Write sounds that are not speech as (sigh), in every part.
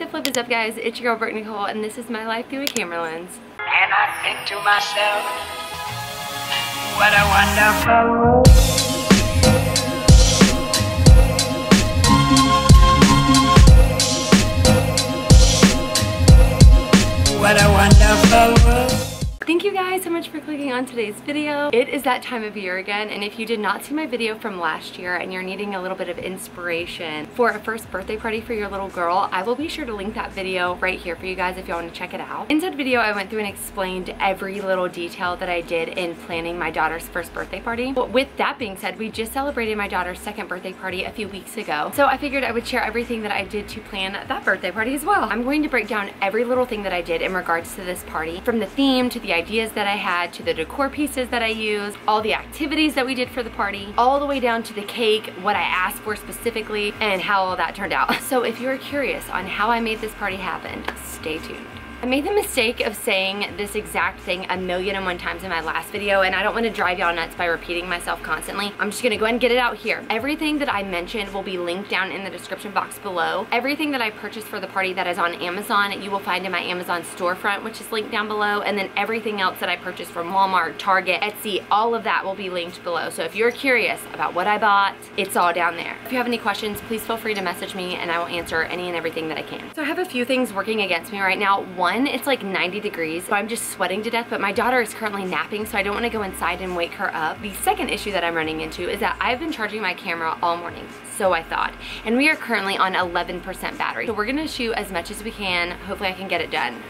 the flip is up guys? It's your girl Brooke Nicole and this is my life through a camera lens. And I think to myself, what a wonderful world. What a wonderful world. Thank you guys so much for clicking on today's video. It is that time of year again and if you did not see my video from last year and you're needing a little bit of inspiration for a first birthday party for your little girl, I will be sure to link that video right here for you guys if y'all want to check it out. In that video I went through and explained every little detail that I did in planning my daughter's first birthday party. But with that being said, we just celebrated my daughter's second birthday party a few weeks ago. So I figured I would share everything that I did to plan that birthday party as well. I'm going to break down every little thing that I did in regards to this party from the theme to the ideas that I had to the decor pieces that I used, all the activities that we did for the party, all the way down to the cake, what I asked for specifically, and how all that turned out. (laughs) So if you're curious on how I made this party happen, stay tuned. I made the mistake of saying this exact thing a million and one times in my last video and I don't want to drive y'all nuts by repeating myself constantly. I'm just gonna go ahead and get it out here. Everything that I mentioned will be linked down in the description box below. Everything that I purchased for the party that is on Amazon, you will find in my Amazon storefront, which is linked down below. And then everything else that I purchased from Walmart, Target, Etsy, all of that will be linked below. So if you're curious about what I bought, it's all down there. If you have any questions, please feel free to message me and I will answer any and everything that I can. So I have a few things working against me right now. One one, it's like 90 degrees, so I'm just sweating to death, but my daughter is currently napping, so I don't wanna go inside and wake her up. The second issue that I'm running into is that I've been charging my camera all morning, so I thought, and we are currently on 11% battery. So we're gonna shoot as much as we can. Hopefully I can get it done.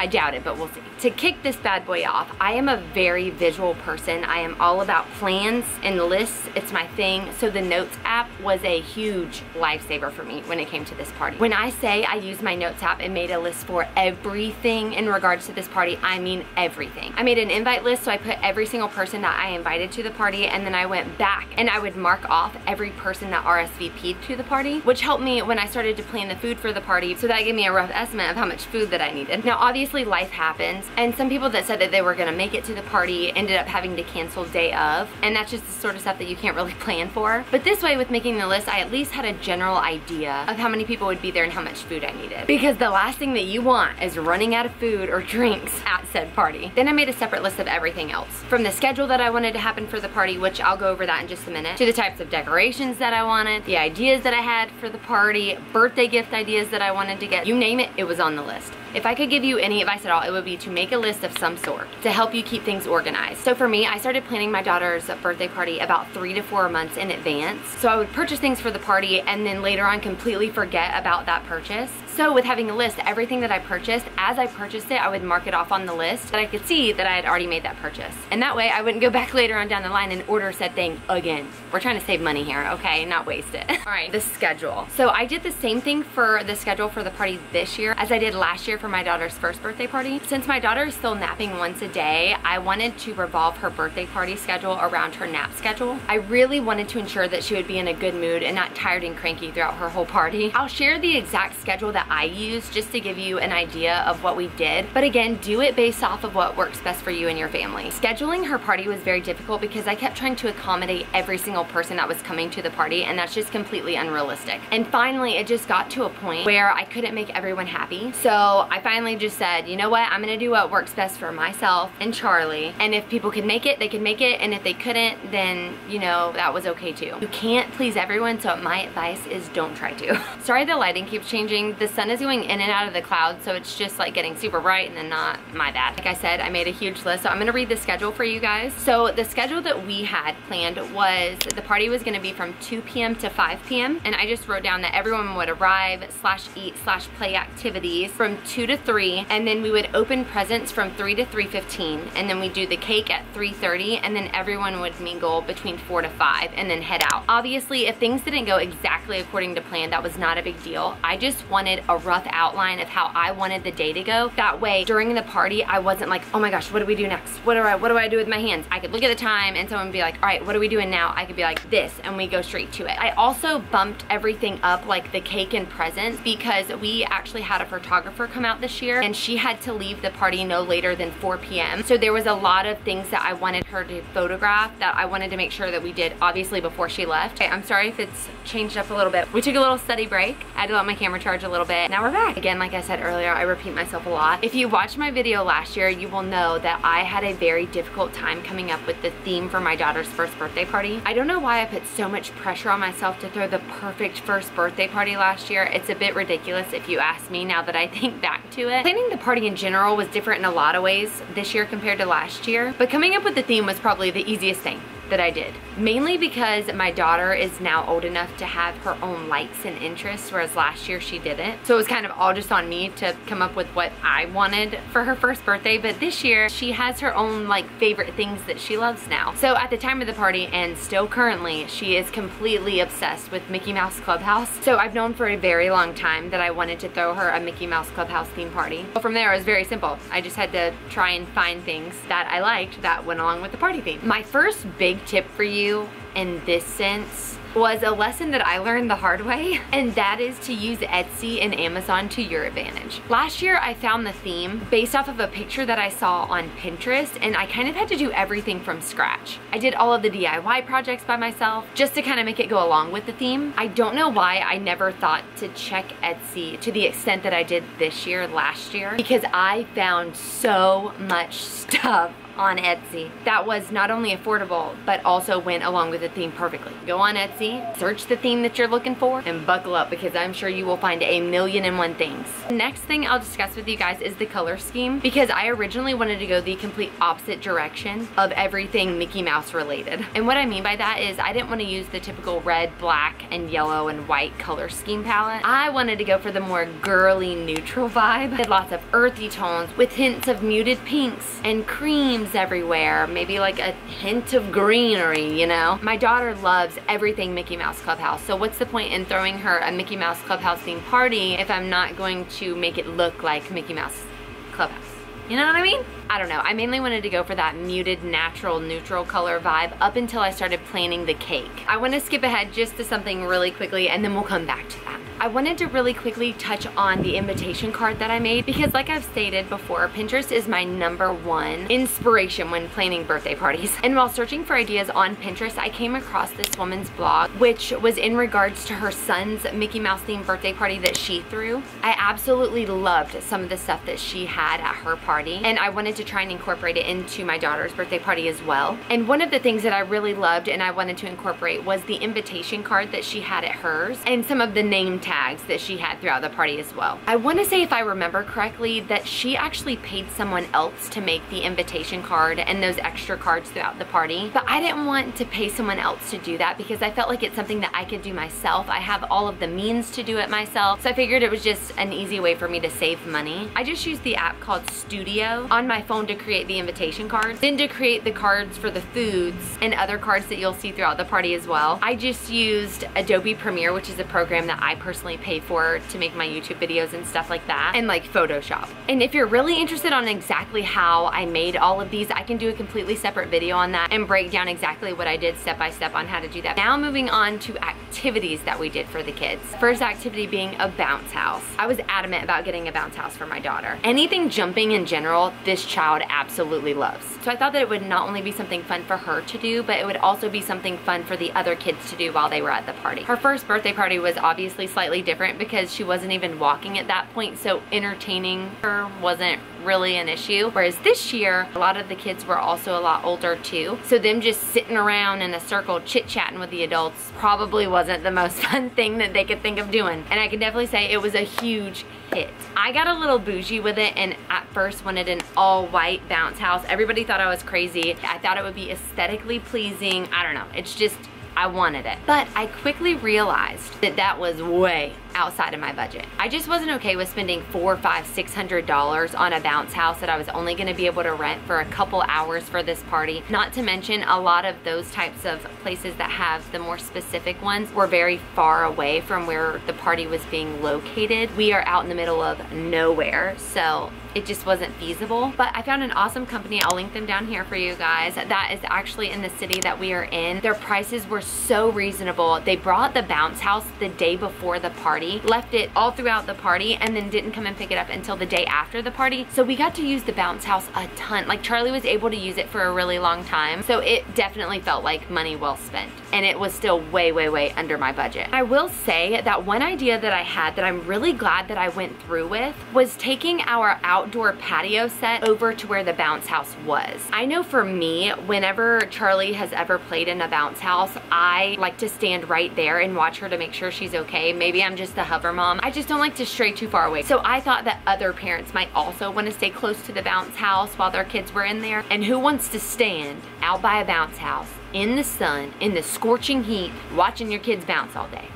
I doubt it, but we'll see. To kick this bad boy off, I am a very visual person. I am all about plans and lists. It's my thing. So the Notes app was a huge lifesaver for me when it came to this party. When I say I used my Notes app and made a list for everything in regards to this party, I mean everything. I made an invite list, so I put every single person that I invited to the party, and then I went back and I would mark off every person that RSVP'd to the party, which helped me when I started to plan the food for the party. So that gave me a rough estimate of how much food that I needed. Now, obviously life happens, and some people that said that they were gonna make it to the party ended up having to cancel day of, and that's just the sort of stuff that you can't really (laughs) plan for. But this way, with making the list, I at least had a general idea of how many people would be there and how much food I needed. Because the last thing that you want is running out of food or (laughs) drinks at said party. Then I made a separate list of everything else. From the schedule that I wanted to happen for the party, which I'll go over that in just a minute, to the types of decorations that I wanted, the ideas that I had for the party, birthday gift ideas that I wanted to get, you name it, it was on the list. If I could give you any advice at all, it would be to make a list of some sort to help you keep things organized. So for me, I started planning my daughter's birthday party about three to four months in advance. So I would purchase things for the party and then later on completely forget about that purchase. So with having a list, everything that I purchased, as I purchased it, I would mark it off on the list that I could see that I had already made that purchase. And that way I wouldn't go back (laughs) later on down the line and order said thing again. We're trying to save money here, okay? Not waste it. (laughs) All right, the schedule. So I did the same thing for the schedule for the party this year as I did last year for my daughter's first birthday party. Since my daughter is still napping once a day, I wanted to revolve her birthday party schedule around her nap schedule. I really wanted to ensure that she would be in a good mood and not tired and cranky throughout her whole party. I'll share the exact schedule that I used just to give you an idea of what we did. But again, do it based off of what works best for you and your family. Scheduling her party was very difficult because I kept trying to accommodate every single person that was coming to the party and that's just completely unrealistic. And finally, it just got to a point where I couldn't make everyone happy. So I finally just said, you know what, I'm gonna do what works best for myself and Charlie. And if people could make it, they could make it. And if they couldn't, then, you know, that was okay too. You can't please everyone, so my advice is don't try to. (laughs) Sorry the lighting keeps changing. The sun is going in and out of the clouds, so it's just like getting super bright and then not my bad. Like I said, I made a huge list, so I'm gonna read the schedule for you guys. So the schedule that we had planned was the party was gonna be from 2 p.m. to 5 p.m. And I just wrote down that everyone would arrive slash eat slash play activities from 2 to 3 and then we would open presents from 3 to 3.15 and then we do the cake at 3.30 and then everyone would mingle between 4 to 5 and then head out. Obviously, if things didn't go exactly according to plan, that was not a big deal. I just wanted a rough outline of how I wanted the day to go. That way, during the party, I wasn't like, oh my gosh, what do we do next? What do I, what do I do with my hands? I could look at the time and someone would be like, all right, what are we doing now? I could be like this and we go straight to it. I also bumped everything up like the cake and presents because we actually had a photographer come out this year and she had to leave the party no later than 4 p.m. So there was a lot of things that I wanted her to photograph that I wanted to make sure that we did obviously before she left. Okay, I'm sorry if it's changed up a little bit. We took a little study break. I had to let my camera charge a little bit bit. Now we're back. Again, like I said earlier, I repeat myself a lot. If you watched my video last year, you will know that I had a very difficult time coming up with the theme for my daughter's first birthday party. I don't know why I put so much pressure on myself to throw the perfect first birthday party last year. It's a bit ridiculous if you ask me now that I (laughs) think back to it. Planning the party in general was different in a lot of ways this year compared to last year, but coming up with the theme was probably the easiest thing that I did. Mainly because my daughter is now old enough to have her own likes and interests, whereas last year she didn't. So it was kind of all just on me to come up with what I wanted for her first birthday. But this year she has her own like favorite things that she loves now. So at the time of the party and still currently, she is completely obsessed with Mickey Mouse Clubhouse. So I've known for a very long time that I wanted to throw her a Mickey Mouse Clubhouse theme party. But from there it was very simple. I just had to try and find things that I liked that went along with the party theme. My first big tip for you in this sense was a lesson that I learned the hard way, (laughs) and that is to use Etsy and Amazon to your advantage. Last year, I found the theme based off of a picture that I saw on Pinterest, and I kind of had to do everything from scratch. I did all of the DIY projects by myself, just to kind of make it go along with the theme. I don't know why I never thought to check Etsy to the extent that I did this year, last year, because I found so much (laughs) stuff on Etsy that was not only affordable, but also went along with the theme perfectly. Go on Etsy, search the theme that you're looking for, and buckle up because I'm sure you will find a million and one things. Next thing I'll discuss with you guys is the color scheme because I originally wanted to go the complete opposite direction of everything Mickey Mouse related. And what I mean by that is I didn't want to use the typical red, black, and yellow and white color scheme palette. I wanted to go for the more girly neutral vibe. I With lots of earthy tones with hints of muted pinks and creams everywhere. Maybe like a hint of greenery, you know? My daughter loves everything Mickey Mouse Clubhouse. So what's the point in throwing her a Mickey Mouse Clubhouse themed party if I'm not going to make it look like Mickey Mouse Clubhouse? You know what I mean? I don't know. I mainly wanted to go for that muted, natural, neutral color vibe up until I started planning the cake. I want to skip ahead just to something really quickly and then we'll come back to that. I wanted to really quickly touch on the invitation card that I made because like I've stated before, Pinterest is my number one inspiration when planning birthday parties. And while searching for ideas on Pinterest, I came across this woman's blog, which was in regards to her son's Mickey Mouse themed birthday party that she threw. I absolutely loved some of the stuff that she had at her party and I wanted to try and incorporate it into my daughter's birthday party as well. And one of the things that I really loved and I wanted to incorporate was the invitation card that she had at hers and some of the name tags tags that she had throughout the party as well. I want to say if I remember correctly that she actually paid someone else to make the invitation card and those extra cards throughout the party. But I didn't want to pay someone else to do that because I felt like it's something that I could do myself. I have all of the means to do it myself. So I figured it was just an easy way for me to save money. I just used the app called Studio on my phone to create the invitation cards. Then to create the cards for the foods and other cards that you'll see throughout the party as well. I just used Adobe Premiere, which is a program that I personally pay for to make my YouTube videos and stuff like that, and like Photoshop. And if you're really interested on exactly how I made all of these, I can do a completely separate video on that and break down exactly what I did step by step on how to do that. Now moving on to activities that we did for the kids. First activity being a bounce house. I was adamant about getting a bounce house for my daughter. Anything jumping in general, this child absolutely loves. So I thought that it would not only be something fun for her to do, but it would also be something fun for the other kids to do while they were at the party. Her first birthday party was obviously slightly different because she wasn't even walking at that point, so entertaining her wasn't really an issue. Whereas this year, a lot of the kids were also a lot older too. So them just sitting around in a circle chit-chatting with the adults probably wasn't the most (laughs) fun thing that they could think of doing. And I can definitely say it was a huge hit. I got a little bougie with it and at first wanted an all white bounce house. Everybody thought I was crazy. I thought it would be aesthetically pleasing. I don't know. It's just I wanted it. But I quickly realized that that was way outside of my budget. I just wasn't okay with spending four, five, six hundred dollars on a bounce house that I was only gonna be able to rent for a couple hours for this party. Not to mention a lot of those types of places that have the more specific ones were very far away from where the party was being located. We are out in the middle of nowhere, so it just wasn't feasible. But I found an awesome company, I'll link them down here for you guys, that is actually in the city that we are in. Their prices were so reasonable. They brought the bounce house the day before the party left it all throughout the party, and then didn't come and pick it up until the day after the party. So we got to use the bounce house a ton. Like Charlie was able to use it for a really long time. So it definitely felt like money well spent. And it was still way, way, way under my budget. I will say that one idea that I had that I'm really glad that I went through with was taking our outdoor patio set over to where the bounce house was. I know for me, whenever Charlie has ever played in a bounce house, I like to stand right there and watch her to make sure she's okay. Maybe I'm just a hover mom. I just don't like to stray too far away. So I thought that other parents might also want to stay close to the bounce house while their kids were in there. And who wants to stand out by a bounce house in the sun, in the scorching heat, watching your kids bounce all day?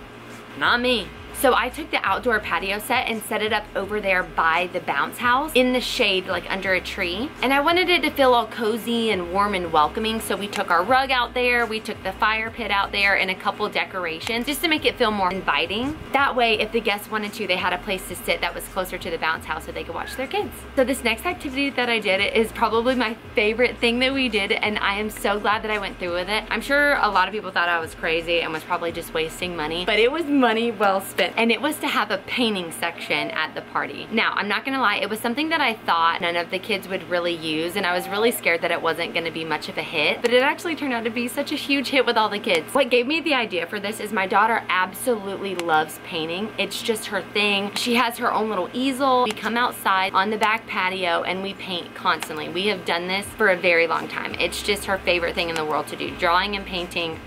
Not me. So I took the outdoor patio set and set it up over there by the bounce house in the shade like under a tree. And I wanted it to feel all cozy and warm and welcoming. So we took our rug out there, we took the fire pit out there and a couple decorations just to make it feel more inviting. That way if the guests wanted to, they had a place to sit that was closer to the bounce house so they could watch their kids. So this next activity that I did is probably my favorite thing that we did and I am so glad that I went through with it. I'm sure a lot of people thought I was crazy and was probably just wasting money, but it was money well spent and it was to have a painting section at the party. Now, I'm not gonna lie, it was something that I thought none of the kids would really use and I was really scared that it wasn't gonna be much of a hit, but it actually turned out to be such a huge hit with all the kids. What gave me the idea for this is my daughter absolutely loves painting. It's just her thing. She has her own little easel. We come outside on the back patio and we paint constantly. We have done this for a very long time. It's just her favorite thing in the world to do. Drawing and painting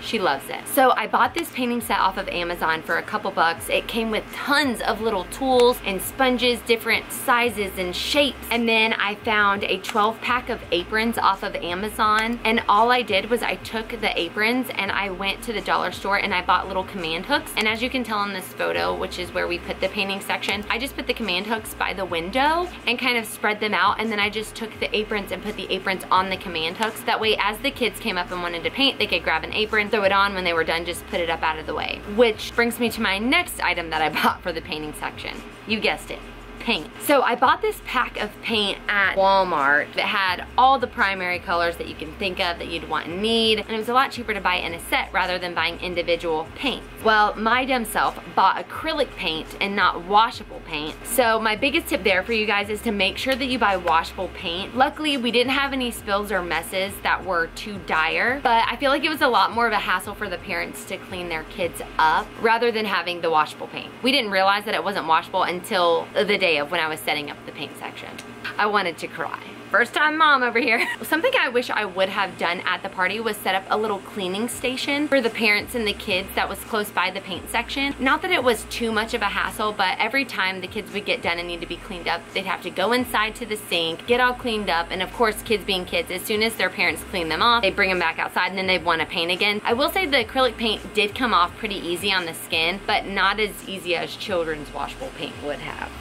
she loves it. So I bought this painting set off of Amazon for a couple bucks. It came with tons of little tools and sponges, different sizes and shapes. And then I found a 12 pack of aprons off of Amazon. And all I did was I took the aprons and I went to the dollar store and I bought little command hooks. And as you can tell in this photo, which is where we put the painting section, I just put the command hooks by the window and kind of spread them out. And then I just took the aprons and put the aprons on the command hooks. That way, as the kids came up and wanted to paint, they could grab an apron, throw it on when they were done, just put it up out of the way. Which brings me to my next item that I (laughs) bought for the painting section. You guessed it, paint. So I bought this pack of paint at Walmart that had all the primary colors that you can think of that you'd want and need. And it was a lot cheaper to buy in a set rather than buying individual paint. Well, my dumb self bought acrylic paint and not washable paint. So my biggest tip there for you guys is to make sure that you buy washable paint. Luckily, we didn't have any spills or messes that were too dire, but I feel like it was a lot more of a hassle for the parents to clean their kids up rather than having the washable paint. We didn't realize that it wasn't washable until the day of when I was setting up the paint section. I wanted to cry. First time mom over here. (laughs) Something I wish I would have done at the party was set up a little cleaning station for the parents and the kids that was close by the paint section. Not that it was too much of a hassle, but every time the kids would get done and need to be cleaned up, they'd have to go inside to the sink, get all cleaned up, and of course, kids being kids, as soon as their parents clean them off, they bring them back outside and then they want to paint again. I will say the acrylic paint did come off pretty easy on the skin, but not as easy as children's washable paint would have.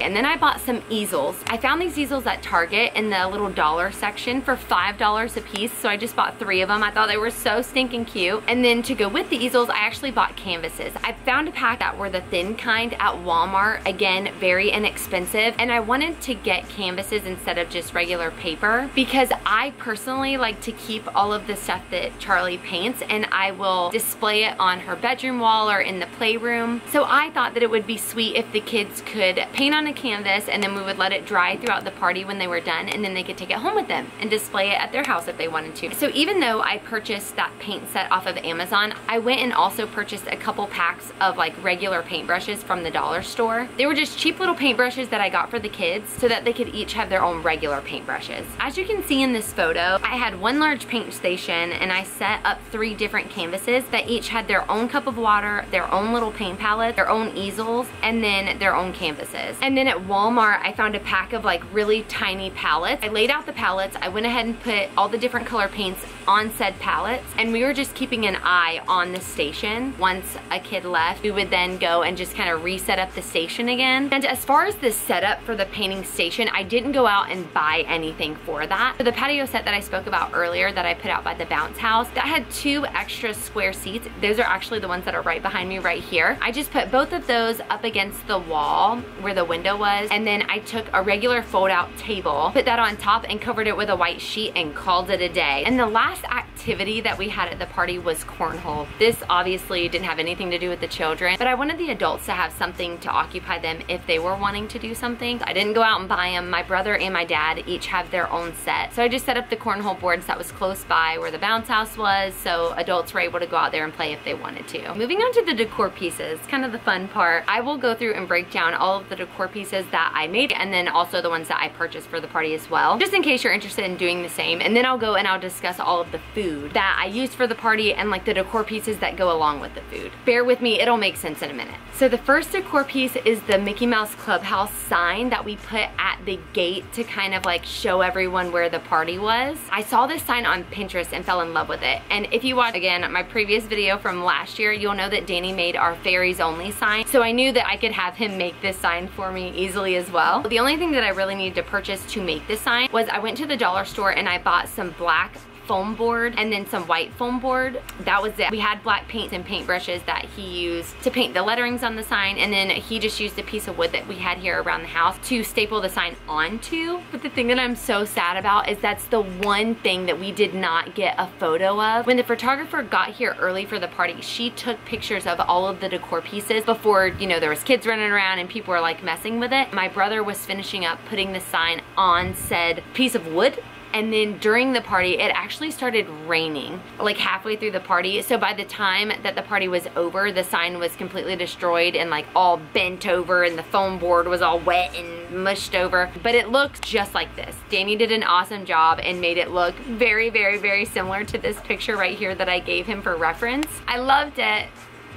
And then I bought some easels. I found these easels at Target in the little dollar section for $5 a piece. So I just bought three of them. I thought they were so stinking cute. And then to go with the easels, I actually bought canvases. I found a pack that were the thin kind at Walmart. Again, very inexpensive. And I wanted to get canvases instead of just regular paper because I personally like to keep all of the stuff that Charlie paints and I will display it on her bedroom wall or in the playroom. So I thought that it would be sweet if the kids could paint on canvas and then we would let it dry throughout the party when they were done and then they could take it home with them and display it at their house if they wanted to. So even though I purchased that paint set off of Amazon, I went and also purchased a couple packs of like regular paintbrushes from the dollar store. They were just cheap little paintbrushes that I got for the kids so that they could each have their own regular paintbrushes. As you can see in this photo, I had one large paint station and I set up three different canvases that each had their own cup of water, their own little paint palette, their own easels, and then their own canvases. And then at Walmart, I found a pack of like really tiny palettes. I laid out the palettes. I went ahead and put all the different color paints on said palettes. And we were just keeping an eye on the station. Once a kid left, we would then go and just kind of reset up the station again. And as far as the setup for the painting station, I didn't go out and buy anything for that. For the patio set that I spoke about earlier that I put out by the bounce house, that had two extra square seats. Those are actually the ones that are right behind me right here. I just put both of those up against the wall where the window was and then I took a regular fold out table, put that on top and covered it with a white sheet and called it a day. And the last last activity that we had at the party was cornhole. This obviously didn't have anything to do with the children, but I wanted the adults to have something to occupy them if they were wanting to do something. I didn't go out and buy them. My brother and my dad each have their own set. So I just set up the cornhole boards that was close by where the bounce house was so adults were able to go out there and play if they wanted to. Moving on to the decor pieces, kind of the fun part. I will go through and break down all of the decor pieces that I made and then also the ones that I purchased for the party as well, just in case you're interested in doing the same. And then I'll go and I'll discuss all of the food that I used for the party and like the decor pieces that go along with the food. Bear with me, it'll make sense in a minute. So the first decor piece is the Mickey Mouse Clubhouse sign that we put at the gate to kind of like show everyone where the party was. I saw this sign on Pinterest and fell in love with it. And if you watch, again, my previous video from last year, you'll know that Danny made our fairies only sign. So I knew that I could have him make this sign for me easily as well. The only thing that I really needed to purchase to make this sign was I went to the dollar store and I bought some black foam board and then some white foam board. That was it. We had black paints and paintbrushes that he used to paint the letterings on the sign and then he just used a piece of wood that we had here around the house to staple the sign onto. But the thing that I'm so sad about is that's the one thing that we did not get a photo of. When the photographer got here early for the party, she took pictures of all of the decor pieces before, you know, there was kids running around and people were like messing with it. My brother was finishing up putting the sign on said piece of wood and then during the party it actually started raining like halfway through the party. So by the time that the party was over the sign was completely destroyed and like all bent over and the foam board was all wet and mushed over. But it looked just like this. Danny did an awesome job and made it look very very very similar to this picture right here that I gave him for reference. I loved it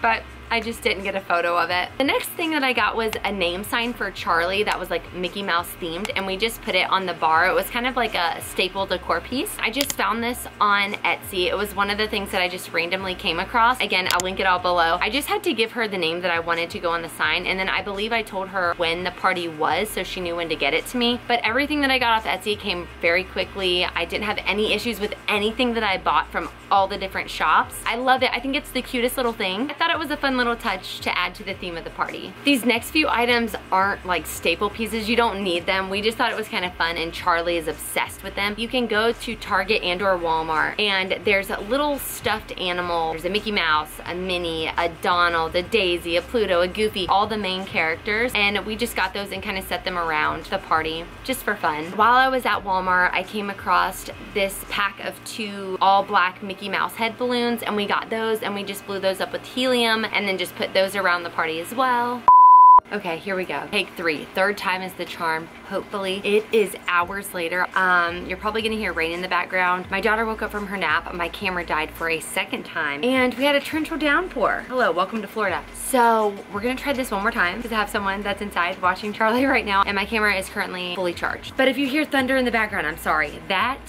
but I just didn't get a photo of it. The next thing that I got was a name sign for Charlie that was like Mickey Mouse themed and we just put it on the bar. It was kind of like a staple decor piece. I just found this on Etsy. It was one of the things that I just randomly came across. Again, I'll link it all below. I just had to give her the name that I wanted to go on the sign and then I believe I told her when the party was so she knew when to get it to me. But everything that I got off Etsy came very quickly. I didn't have any issues with anything that I bought from all the different shops. I love it. I think it's the cutest little thing. I thought it was a fun little touch to add to the theme of the party. These next few items aren't like staple pieces. You don't need them. We just thought it was kind of fun and Charlie is obsessed with them. You can go to Target and or Walmart and there's a little stuffed animal. There's a Mickey Mouse, a Minnie, a Donald, a Daisy, a Pluto, a Goofy, all the main characters. And we just got those and kind of set them around the party just for fun. While I was at Walmart, I came across this pack of two all black Mickey Mouse head balloons and we got those and we just blew those up with helium and then just put those around the party as well. Okay, here we go. Take three. Third time is the charm, hopefully. It is hours later. Um, you're probably gonna hear rain in the background. My daughter woke up from her nap. My camera died for a second time. And we had a torrential downpour. Hello, welcome to Florida. So we're gonna try this one more time because I have someone that's inside watching Charlie (laughs) right now and my camera is currently fully charged. But if you hear thunder in the background, I'm sorry. That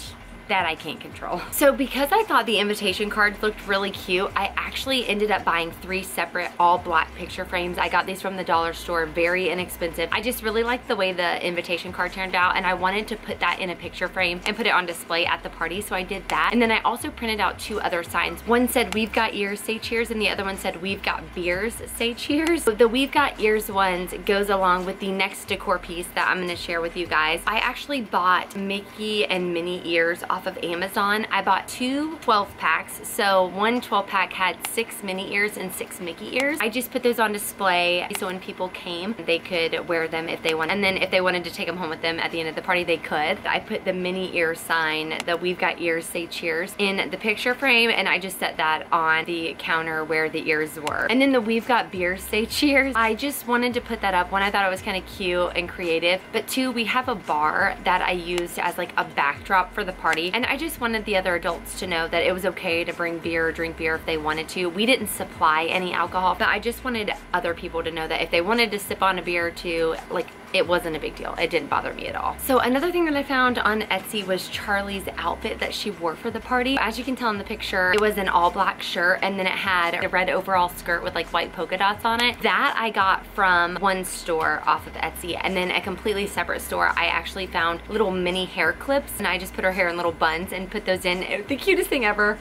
that I can't control. So because I thought the invitation cards looked really cute, I actually ended up buying three separate all black picture frames. I got these from the dollar store, very inexpensive. I just really liked the way the invitation card turned out and I wanted to put that in a picture frame and put it on display at the party, so I did that. And then I also printed out two other signs. One said, we've got ears, say cheers, and the other one said, we've got beers, say cheers. So the we've got ears ones goes along with the next decor piece that I'm gonna share with you guys. I actually bought Mickey and Minnie ears off of Amazon. I bought two 12 packs. So one 12 pack had six Minnie ears and six Mickey ears. I just put those on display so when people came, they could wear them if they wanted. And then if they wanted to take them home with them at the end of the party, they could. I put the mini ear sign, the We've Got Ears Say Cheers, in the picture frame and I just set that on the counter where the ears were. And then the We've Got Beers Say Cheers, I just wanted to put that up. One, I thought it was kind of cute and creative, but two, we have a bar that I used as like a backdrop for the party. And I just wanted the other adults to know that it was okay to bring beer or drink beer if they wanted to. We didn't supply any alcohol, but I just wanted other people to know that if they wanted to sip on a beer or two, like it wasn't a big deal. It didn't bother me at all. So another thing that I found on Etsy was Charlie's outfit that she wore for the party. As you can tell in the picture, it was an all black shirt and then it had a red overall skirt with like white polka dots on it. That I got from one store off of Etsy and then a completely separate store I actually found little mini hair clips and I just put her hair in little buns and put those in. It, the cutest thing ever.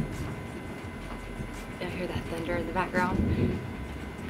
I hear that thunder in the background.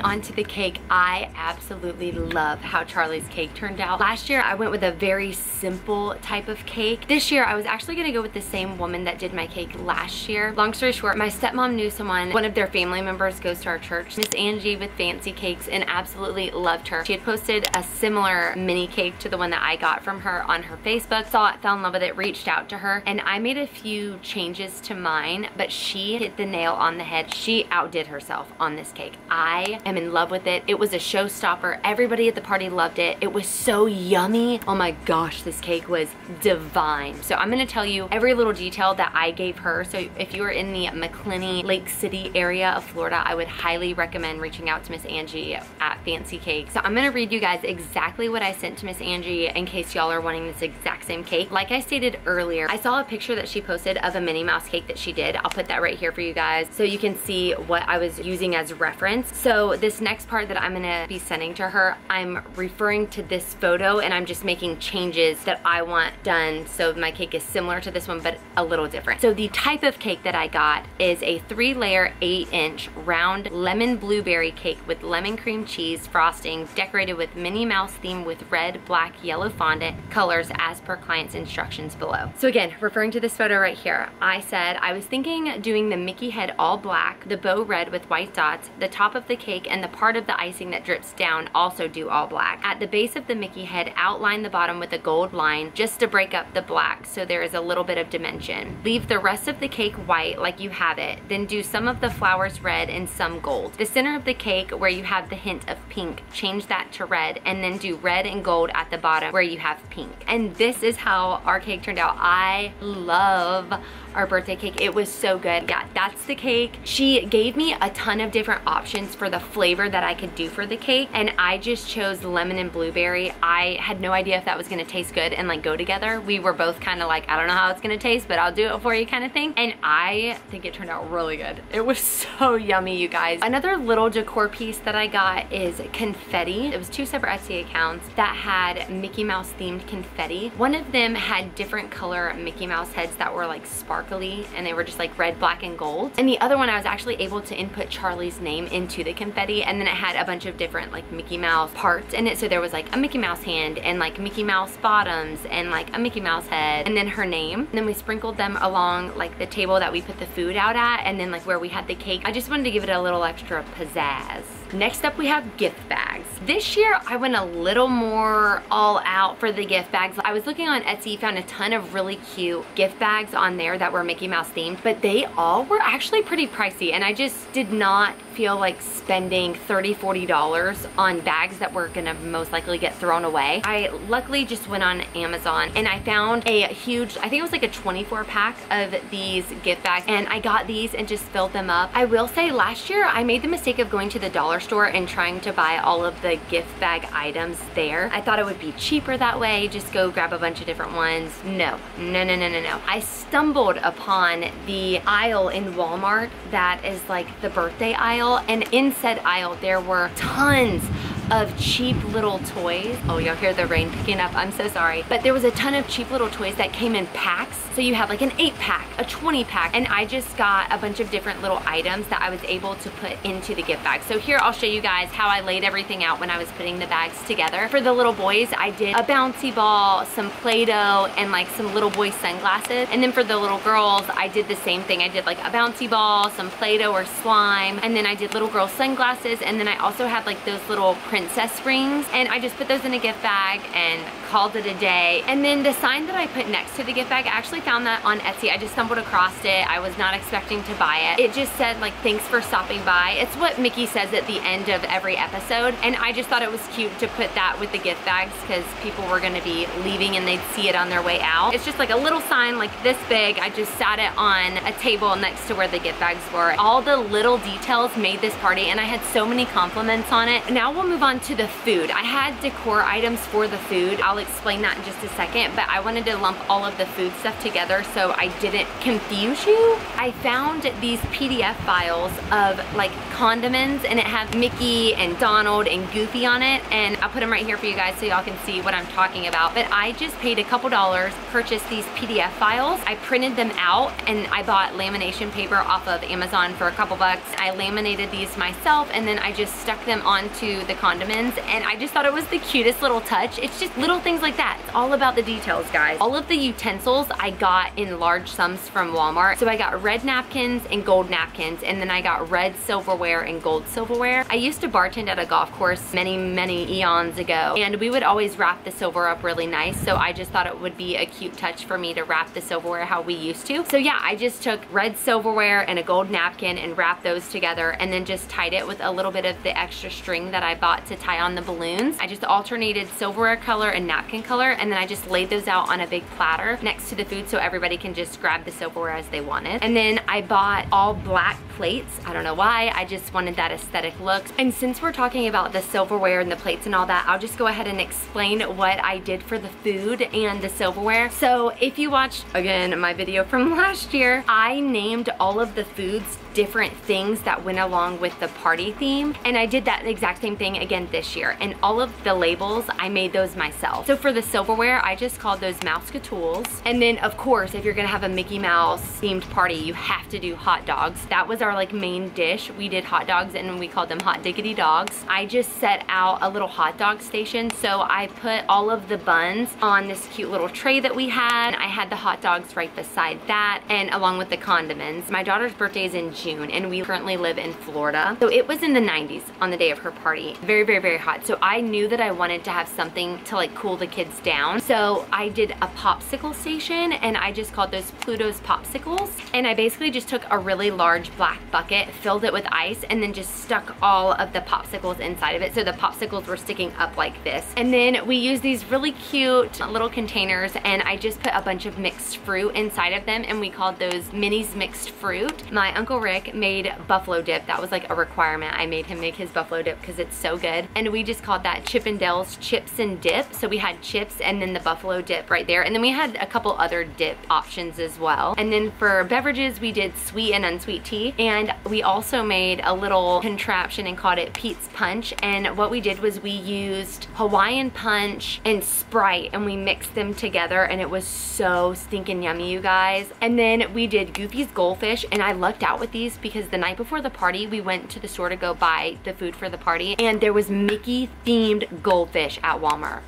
Onto the cake, I absolutely love how Charlie's cake turned out. Last year, I went with a very simple type of cake. This year, I was actually gonna go with the same woman that did my cake last year. Long story short, my stepmom knew someone, one of their family members goes to our church, Miss Angie with Fancy Cakes, and absolutely loved her. She had posted a similar mini cake to the one that I got from her on her Facebook, saw it, fell in love with it, reached out to her, and I made a few changes to mine, but she hit the nail on the head. She outdid herself on this cake. I am in love with it. It was a showstopper. Everybody at the party loved it. It was so yummy. Oh my gosh, this cake was divine. So I'm gonna tell you every little detail that I gave her. So if you are in the Macclenny Lake City area of Florida, I would highly recommend reaching out to Miss Angie at Fancy Cake. So I'm gonna read you guys exactly what I sent to Miss Angie in case y'all are wanting this exact same cake. Like I stated earlier, I saw a picture that she posted of a Minnie Mouse cake that she did. I'll put that right here for you guys so you can see what I was using as reference. So this next part that I'm gonna be sending to her, I'm referring to this photo and I'm just making changes that I want done so my cake is similar to this one but a little different. So the type of cake that I got is a three layer, eight inch round lemon blueberry cake with lemon cream cheese frosting decorated with Minnie Mouse theme with red, black, yellow fondant colors as per client's instructions below. So again, referring to this photo right here, I said I was thinking doing the Mickey head all black, the bow red with white dots, the top of the cake and the part of the icing that drips down also do all black. At the base of the Mickey head, outline the bottom with a gold line just to break up the black so there is a little bit of dimension. Leave the rest of the cake white like you have it, then do some of the flowers red and some gold. The center of the cake where you have the hint of pink, change that to red and then do red and gold at the bottom where you have pink. And this is how our cake turned out. I love our birthday cake. It was so good. Yeah, that's the cake. She gave me a ton of different options for the flavor that I could do for the cake and I just chose lemon and blueberry. I had no idea if that was gonna taste good and like go together. We were both kind of like, I don't know how it's gonna taste, but I'll do it for you kind of thing. And I think it turned out really good. It was (laughs) so yummy, you guys. Another little decor piece that I got is confetti. It was two separate Etsy accounts that had Mickey Mouse themed confetti. One of them had different color Mickey Mouse heads that were like sparkly and they were just like red, black, and gold. And the other one I was actually able to input Charlie's name into the confetti and then it had a bunch of different like Mickey Mouse parts in it. So there was like a Mickey Mouse hand and like Mickey Mouse bottoms and like a Mickey Mouse head and then her name. And then we sprinkled them along like the table that we put the food out at and then like where we had the cake. I just wanted to give it a little extra pizzazz. Next up we have gift bags. This year I went a little more all out for the gift bags. I was looking on Etsy, found a ton of really cute gift bags on there that were Mickey Mouse themed, but they all were actually pretty pricey and I just did not feel like spending $30, $40 on bags that were gonna most likely get thrown away. I luckily just went on Amazon and I found a huge, I think it was like a 24 pack of these gift bags and I got these and just filled them up. I will say last year I made the mistake of going to the dollar store and trying to buy all of the gift bag items there. I thought it would be cheaper that way, just go grab a bunch of different ones. No, no, no, no, no, no. I stumbled upon the aisle in Walmart that is like the birthday aisle and in said aisle there were tons of cheap little toys. Oh, y'all hear the rain picking up. I'm so sorry. But there was a ton of cheap little toys that came in packs. So you have like an eight pack, a 20 pack, and I just got a bunch of different little items that I was able to put into the gift bag. So here I'll show you guys how I laid everything out when I was putting the bags together. For the little boys, I did a bouncy ball, some Play-Doh, and like some little boy sunglasses. And then for the little girls, I did the same thing. I did like a bouncy ball, some Play-Doh or slime, and then I did little girl sunglasses, and then I also had like those little princess rings, and I just put those in a gift bag and called it a day. And then the sign that I put next to the gift bag, I actually found that on Etsy. I just stumbled across it. I was not expecting to buy it. It just said like, thanks for stopping by. It's what Mickey says at the end of every episode. And I just thought it was cute to put that with the gift bags because people were gonna be leaving and they'd see it on their way out. It's just like a little sign like this big. I just sat it on a table next to where the gift bags were. All the little details made this party and I had so many compliments on it. Now we'll move move on to the food. I had decor items for the food. I'll explain that in just a second, but I wanted to lump all of the food stuff together so I didn't confuse you. I found these PDF files of like condiments and it had Mickey and Donald and Goofy on it and I'll put them right here for you guys so y'all can see what I'm talking about. But I just paid a couple dollars, purchased these PDF files. I printed them out and I bought lamination paper off of Amazon for a couple bucks. I laminated these myself and then I just stuck them onto the condiments and I just thought it was the cutest little touch. It's just little things like that. It's all about the details, guys. All of the utensils I got in large sums from Walmart. So I got red napkins and gold napkins and then I got red silverware and gold silverware. I used to bartend at a golf course many, many eons ago and we would always wrap the silver up really nice. So I just thought it would be a cute touch for me to wrap the silverware how we used to. So yeah, I just took red silverware and a gold napkin and wrapped those together and then just tied it with a little bit of the extra string that I bought to tie on the balloons. I just alternated silverware color and napkin color and then I just laid those out on a big platter next to the food so everybody can just grab the silverware as they wanted. And then I bought all black plates. I don't know why, I just wanted that aesthetic look. And since we're talking about the silverware and the plates and all that, I'll just go ahead and explain what I did for the food and the silverware. So if you watched, again, my video from (laughs) last year, I named all of the foods different things that went along with the party theme. And I did that exact same thing again this year. And all of the labels, I made those myself. So for the silverware, I just called those mouse Mouseketools. And then of course, if you're gonna have a Mickey Mouse themed party, you have to do hot dogs. That was our like main dish. We did hot dogs and we called them hot diggity dogs. I just set out a little hot dog station. So I put all of the buns on this cute little tray that we had. I had the hot dogs right beside that and along with the condiments. My daughter's birthday is in June and we currently live in Florida. So it was in the 90s on the day of her party. Very, very, very hot. So I knew that I wanted to have something to like cool the kids down. So I did a popsicle station and I just called those Pluto's Popsicles. And I basically just took a really large black bucket, filled it with ice, and then just stuck all of the popsicles inside of it. So the popsicles were sticking up like this. And then we used these really cute little containers and I just put a bunch of mixed fruit inside of them and we called those Minnie's mixed fruit. My Uncle Rick Rick made buffalo dip. That was like a requirement. I made him make his buffalo dip because it's so good. And we just called that Chip Dale's Chips and Dip. So we had chips and then the buffalo dip right there. And then we had a couple other dip options as well. And then for beverages, we did sweet and unsweet tea. And we also made a little contraption and called it Pete's Punch. And what we did was we used Hawaiian Punch and Sprite and we mixed them together and it was so stinking yummy, you guys. And then we did Goofy's Goldfish and I lucked out with these because the night before the party, we went to the store to go buy the food for the party. And there was Mickey themed goldfish at Walmart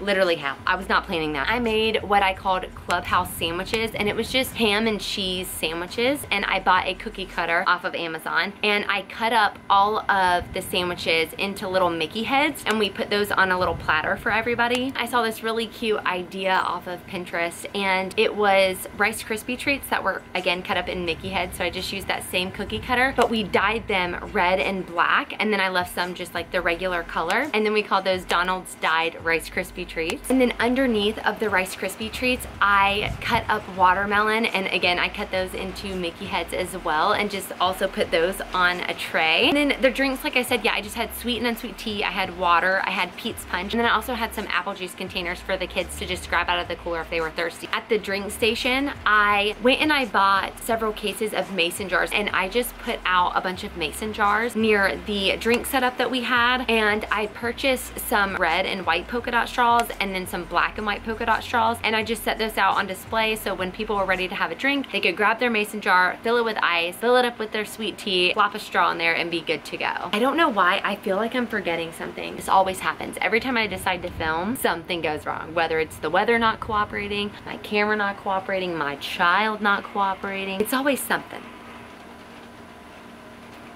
literally how. I was not planning that. I made what I called clubhouse sandwiches and it was just ham and cheese sandwiches and I bought a cookie cutter off of Amazon and I cut up all of the sandwiches into little Mickey heads and we put those on a little platter for everybody. I saw this really cute idea off of Pinterest and it was Rice Krispie treats that were again cut up in Mickey heads so I just used that same cookie cutter but we dyed them red and black and then I left some just like the regular color and then we called those Donald's dyed Rice Krispie treats. And then underneath of the Rice Krispie treats, I cut up watermelon. And again, I cut those into Mickey heads as well and just also put those on a tray. And then the drinks, like I said, yeah, I just had sweet and unsweet tea. I had water, I had Pete's Punch, and then I also had some apple juice containers for the kids to just grab out of the cooler if they were thirsty. At the drink station, I went and I bought several cases of mason jars and I just put out a bunch of mason jars near the drink setup that we had and I purchased some red and white polka dot straws straws and then some black and white polka dot straws. And I just set this out on display so when people were ready to have a drink, they could grab their mason jar, fill it with ice, fill it up with their sweet tea, flop a straw in there and be good to go. I don't know why, I feel like I'm forgetting something. This always happens. Every time I decide to film, something goes wrong. Whether it's the weather not cooperating, my camera not cooperating, my child not cooperating. It's always something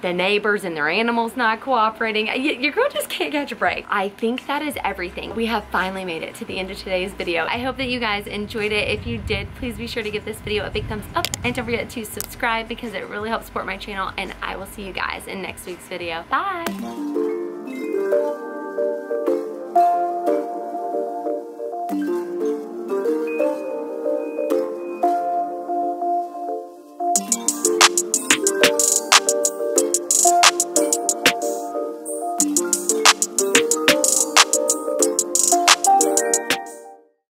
the neighbors and their animals not cooperating. Your girl just can't catch a break. I think that is everything. We have finally made it to the end of today's video. I hope that you guys enjoyed it. If you did, please be sure to give this video a big thumbs up and don't forget to subscribe because it really helps support my channel and I will see you guys in next week's video. Bye!